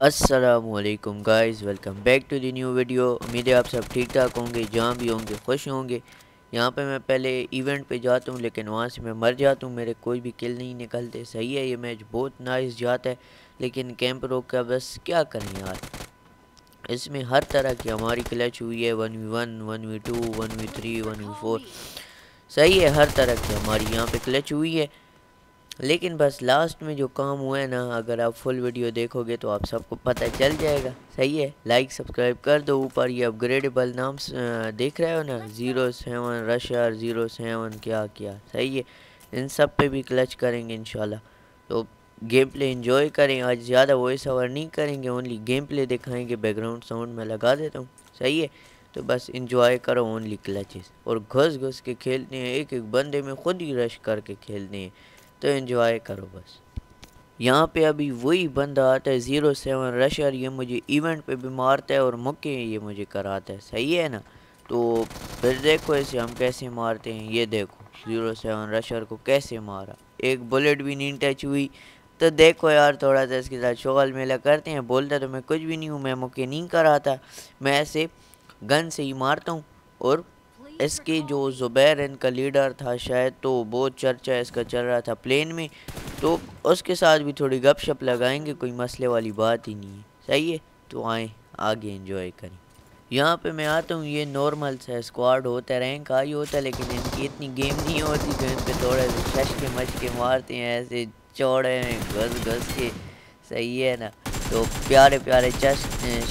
असलकुम guys welcome back to the new video उम्मीद है आप सब ठीक ठाक होंगे, जहाँ भी होंगे, खुश होंगे। यहाँ पे मैं पहले इवेंट पे जाता हूँ, लेकिन वहाँ से मैं मर जाता हूँ। मेरे कोई भी किल नहीं निकलते। सही है, ये मैच बहुत नाइस जाता है। लेकिन कैंप रोक का बस क्या करें यार? इसमें हर तरह की हमारी क्लच हुई है। One v one one v two one v three one v four सही है, हर तरह की हमारी यहाँ पर क्लच हुई है। लेकिन बस लास्ट में जो काम हुआ है ना, अगर आप फुल वीडियो देखोगे तो आप सबको पता चल जाएगा। सही है? लाइक सब्सक्राइब कर दो ऊपर ये अपग्रेडेबल नाम देख रहे हो ना? Zero seven rusher zero seven क्या क्या? सही है? इन सब पे भी क्लच करेंगे इन तो गेम प्ले इन्जॉय करें, आज ज़्यादा वॉइस ओवर नहीं करेंगे ओनली गेम प्ले दिखाएँगे बैकग्राउंड साउंड में लगा देता हूँ। सही है? तो बस इंजॉय करो ओनली क्लचेस और घुस घुस के खेलते हैं एक एक बंदे में खुद ही रश करके खेलते हैं। तो इन्जॉय करो बस। यहाँ पे अभी वही बंदा आता है ज़ीरो सेवन रशर ये मुझे इवेंट पे भी मारता है और मुक्के ये मुझे कराता है। सही है ना? तो फिर देखो इसे हम कैसे मारते हैं। ये देखो ज़ीरो सेवन रशर को कैसे मारा। एक बुलेट भी नहीं टच हुई। तो देखो यार थोड़ा सा इसके साथ शोल मेला करते हैं। बोलता तो मैं कुछ भी नहीं हूँ, मैं मुक्के नहीं कराता। मैं ऐसे गन से ही मारता हूँ और इसके जो ज़ुबैर इनका लीडर था शायद तो बहुत चर्चा इसका चल रहा था प्लेन में तो उसके साथ भी थोड़ी गपशप लगाएँगे, कोई मसले वाली बात ही नहीं है। सही है तो आए, आगे इंजॉय करें। यहाँ पे मैं आता हूँ, ये नॉर्मल सा स्क्वाड होता है रैंक आई होता है, लेकिन इनकी इतनी गेम नहीं होती तो इन पर थोड़े से शश के मच के मारते हैं, ऐसे चौड़े हैं घस घस के। सही है ना? तो प्यारे प्यारे चश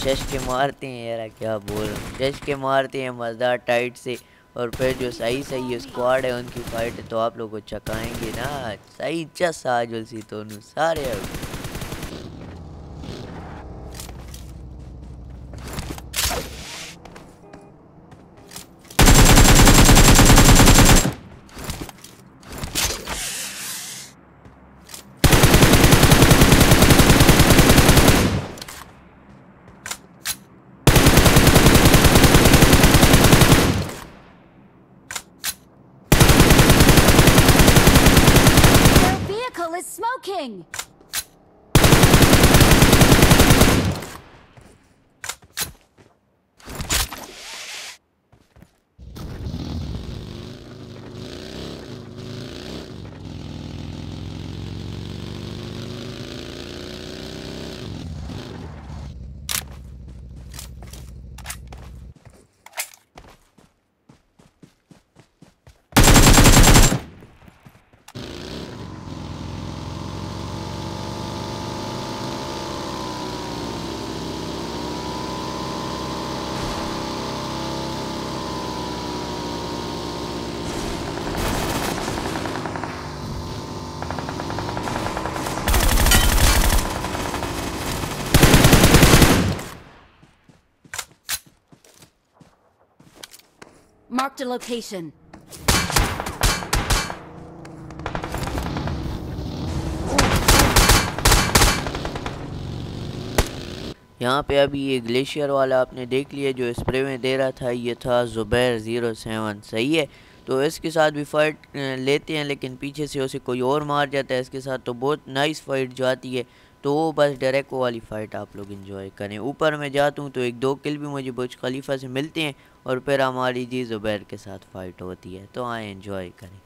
शश के मारते हैं, यार क्या बोल? रहे हैं शश के मारते हैं मज़ेदार टाइट से। और फिर जो सही सही स्क्वाड है, उनकी फाइट तो आप लोग को चकाएँगे ना। सही, जस आज सी तो सारे Healing! Marked a location. यहाँ पे अभी ये ग्लेशियर वाला आपने देख लिया, जो स्प्रे में दे रहा था, ये था ज़ुबैर ज़ीरो सेवन सही है तो इसके साथ भी फ़ाइट लेते हैं, लेकिन पीछे से उसे कोई और मार जाता है, इसके साथ तो बहुत नाइस फ़ाइट जाती है तो बस डायरेक्ट फ़ाइट आप लोग इन्जॉय करें। ऊपर मैं जाता हूँ तो एक दो किल भी मुझे बुज खलीफा से मिलते हैं और फिर हमारी जी ज़ुबैर के साथ फ़ाइट होती है तो आए इंजॉय करें।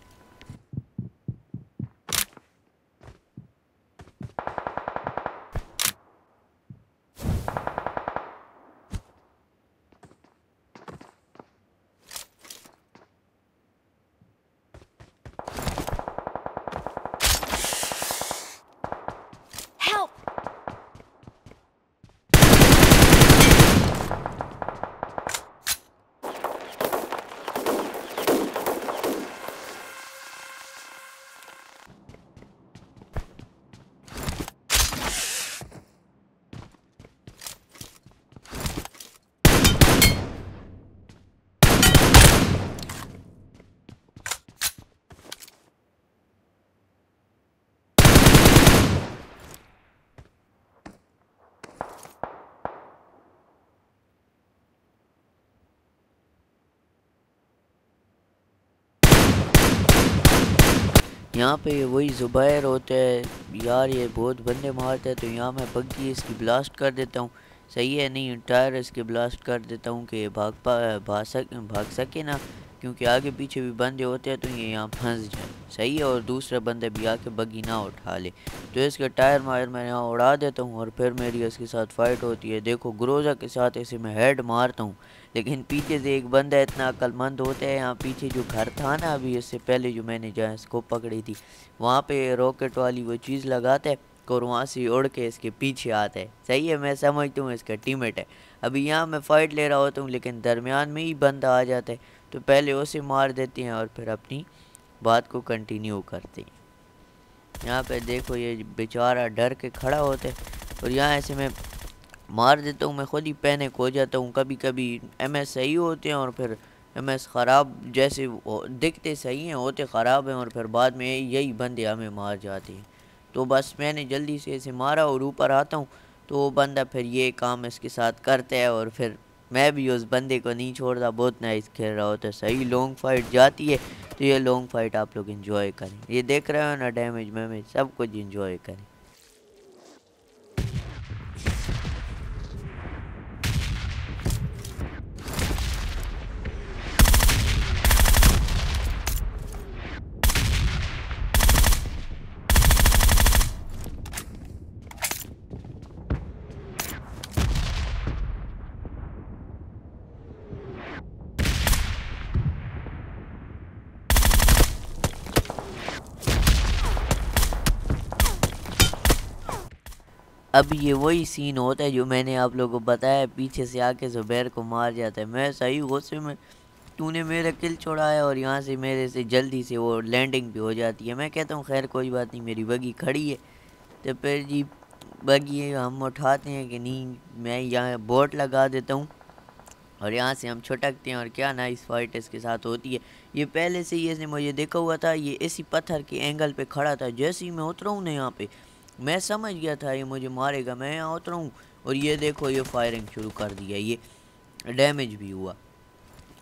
यहाँ पे ये वही ज़ुबैर होते हैं। यार ये बहुत बंदे मारते हैं तो यहाँ मैं बग्गी इसकी ब्लास्ट कर देता हूँ। सही है, नहीं, टायर इसके ब्लास्ट कर देता हूँ कि ये भाग पा, भाग सक, भाग सके ना, क्योंकि आगे पीछे भी बंदे होते हैं तो ये यहाँ फंस जाए। सही है, और दूसरे बंदे भी आके बग्गी ना उठा ले। तो इसके टायर मायर मैं यहाँ उड़ा देता हूँ, और फिर मेरी इसके साथ फाइट होती है। देखो ग्रोजा के साथ इसे मैं हेड मारता हूँ। लेकिन पीछे से एक बंदा इतना अक्लमंद होता है, यहाँ पीछे जो घर था ना अभी इससे पहले जो मैंने जहाँ इसको पकड़ी थी, वहाँ पे रॉकेट वाली वो चीज़ लगाता है और वहाँ से उड़ के इसके पीछे आता है। सही है, मैं समझता हूँ इसका टीमेट है। अभी यहाँ मैं फ़ाइट ले रहा होता हूँ, लेकिन दरमियान में ही बंदा आ जाता है तो पहले उसे मार देते हैं और फिर अपनी बात को कंटिन्यू करते हैं। यहाँ पे देखो ये बेचारा डर के खड़ा होता है और यहाँ ऐसे मैं मार देता हूँ मैं खुद ही पैनिक हो जाता हूँ। कभी कभी एम एस सही होते हैं और फिर एम एस ख़राब जैसे दिखते सही हैं, होते ख़राब हैं और फिर बाद में यही बंदे हमें मार जाते हैं। तो बस मैंने जल्दी से इसे मारा और ऊपर आता हूँ। तो वो बंदा फिर ये काम इसके साथ करता है और फिर मैं भी उस बंदे को नहीं छोड़ता, बहुत नाइस खेल रहा होता है। सही लॉन्ग फाइट जाती है तो ये लॉन्ग फाइट आप लोग इन्जॉय करें। ये देख रहे हो ना डैमेज में सब कुछ इन्जॉय करें। अब ये वही सीन होता है जो मैंने आप लोगों को बताया, पीछे से आके ज़ुबैर को मार जाता है। मैं सही गुस्से में, तूने मेरा किल छोड़ाया और यहाँ से मेरे से जल्दी से वो लैंडिंग भी हो जाती है। मैं कहता हूँ, खैर, कोई बात नहीं, मेरी बगी खड़ी है। तो फिर जी, बगी हम उठाते हैं कि नहीं, मैं यहाँ बोट लगा देता हूँ और यहाँ से हम छुटकते हैं और क्या नाइस फाइट इसके साथ होती है। ये पहले से ही इसने मुझे देखा हुआ था, ये इसी पत्थर के एंगल पे खड़ा था, जैसे ही मैं उतरा हूँ ना यहाँ पे मैं समझ गया था ये मुझे मारेगा, मैं यहाँ उतरा हूँ। और ये देखो, ये फायरिंग शुरू कर दिया, ये डैमेज भी हुआ।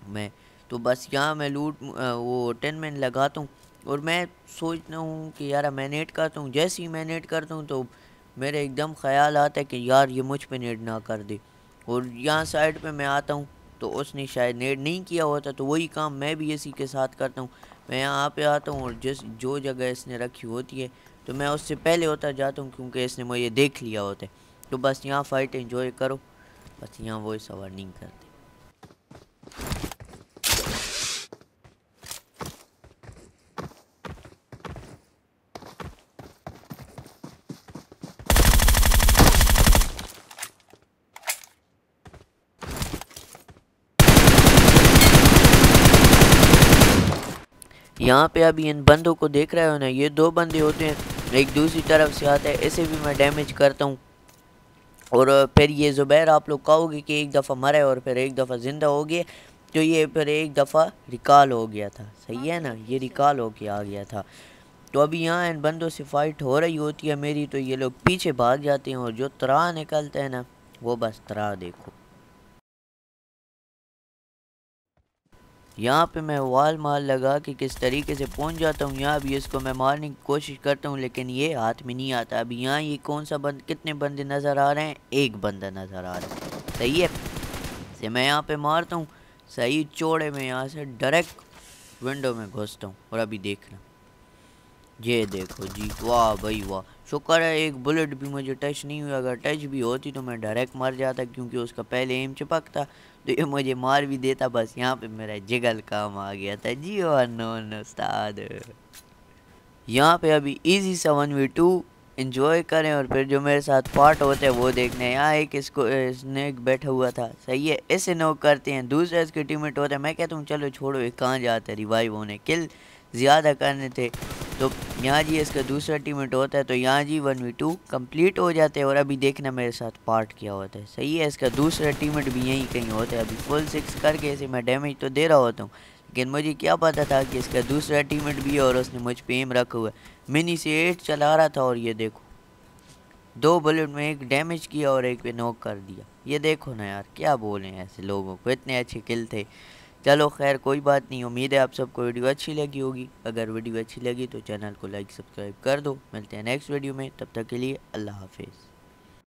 मैं तो बस यहाँ मैं लूट वो टेन मैन लगाता हूँ। और मैं सोचता हूँ कि यार मैं नेट करता हूँ। जैसे ही मैं नेट करता हूँ तो मेरे एकदम ख्याल आता है कि यार, ये मुझ पे नेट ना कर दे। और यहाँ साइड पे मैं आता हूँ तो उसने शायद नेट नहीं किया होता तो वही काम मैं भी इसी के साथ करता हूँ। मैं यहाँ पे आता हूँ और जिस, जो जगह इसने रखी होती है तो मैं उससे पहले होता जाता हूँ क्योंकि इसने मुझे देख लिया होता है। तो बस यहाँ फाइट एंजॉय करो। बस यहाँ वो सवार नहीं करते। यहाँ पे अभी इन बंदों को देख रहे हो ना, ये दो बंदे होते हैं। एक दूसरी तरफ़ से आता है, इसे भी मैं डैमेज करता हूँ। और फिर ये ज़ुबैर आप लोग कहोगे कि एक दफ़ा मरे और फिर एक दफ़ा ज़िंदा हो गया तो ये फिर एक दफ़ा रिकॉल हो गया था। सही है ना? ये रिकॉल हो के आ गया था। तो अभी यहाँ इन बंदों से फ़ाइट हो रही होती है मेरी तो ये लोग पीछे भाग जाते हैं और जो तरा निकलते हैं ना, वो बस तरा देखो। यहाँ पे मैं वाल माल लगा के किस तरीके से पहुँच जाता हूँ, यहाँ भी इसको मैं मारने की कोशिश करता हूँ, लेकिन ये हाथ में नहीं आता। अभी यहाँ ये कौन सा बंद, कितने बंदे नज़र आ रहे हैं? एक बंदा नज़र आ रहा है। सही है? से मैं यहाँ पे मारता हूँ। सही चौड़े में यहाँ से डायरेक्ट विंडो में घुसता हूँ। और अभी देखना। ये देखो जी, वाह भाई वाह। शुक्र है एक बुलेट भी मुझे टच नहीं हुई। अगर टच भी होती तो मैं डायरेक्ट मर जाता, क्योंकि उसका पहले एम चिपक था तो ये मुझे मार भी देता, बस यहाँ पे मेरा जिगल काम आ गया था। जी और उस्ताद। यहाँ पे अभी इजी सा वन वी टू इन्जॉय करें और फिर जो मेरे साथ पार्ट होते हैं, वो देखने यहाँ एक इसको स्नेक बैठा हुआ था। सही है, इसे नोक करते हैं। दूसरे इसके टीममेट होते हैं। मैं कहता हूँ, चलो छोड़ो, ये कहाँ जाते रिवाइव होने किल ज़्यादा करने थे। तो यहाँ जी इसका दूसरा टीममेट होता है तो यहाँ जी वन वी टू कंप्लीट हो जाते हैं और अभी देखना मेरे साथ पार्ट किया होता है। सही है, इसका दूसरा टीममेट भी यहीं कहीं होता है। अभी फुल सिक्स करके इसे मैं डैमेज तो दे रहा होता हूँ, लेकिन मुझे क्या पता था कि इसका दूसरा टीममेट भी है और उसने मुझ पे एम रखा हुआ है। मिनी से एट चला रहा था और ये देखो, दो बुलेट में एक डैमेज किया और एक पे नॉक कर दिया। ये देखो ना यार, क्या बोले ऐसे लोगों को, इतने अच्छे किल थे। चलो खैर, कोई बात नहीं, उम्मीद है आप सबको वीडियो अच्छी लगी होगी। अगर वीडियो अच्छी लगी तो चैनल को लाइक, सब्सक्राइब कर दो। मिलते हैं नेक्स्ट वीडियो में, तब तक के लिए अल्लाह हाफिज़।